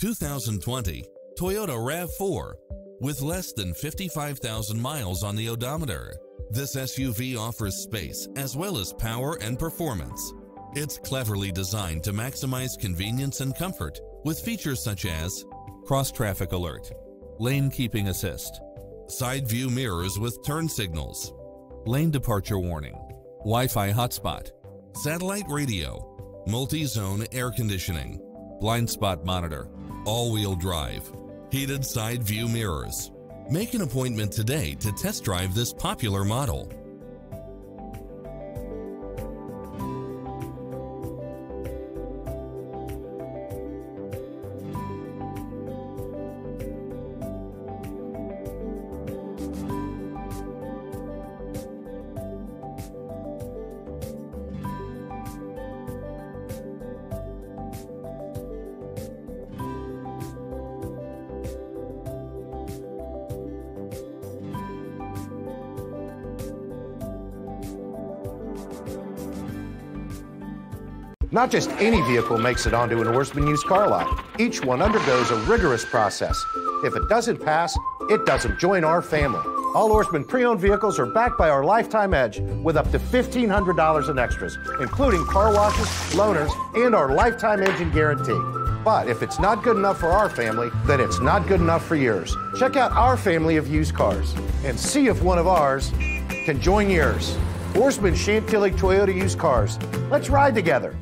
2020 Toyota RAV4 with less than 55,000 miles on the odometer. This SUV offers space as well as power and performance. It's cleverly designed to maximize convenience and comfort with features such as cross traffic alert, lane keeping assist, side view mirrors with turn signals, lane departure warning, Wi-Fi hotspot, satellite radio, multi-zone air conditioning, blind spot monitor, all-wheel drive, heated side view mirrors. Make an appointment today to test drive this popular model. Not just any vehicle makes it onto an Ourisman used car lot. Each one undergoes a rigorous process. If it doesn't pass, it doesn't join our family. All Ourisman pre-owned vehicles are backed by our Lifetime Edge with up to $1,500 in extras, including car washes, loaners, and our Lifetime Engine Guarantee. But if it's not good enough for our family, then it's not good enough for yours. Check out our family of used cars and see if one of ours can join yours. Ourisman Chantilly Toyota Used Cars. Let's ride together.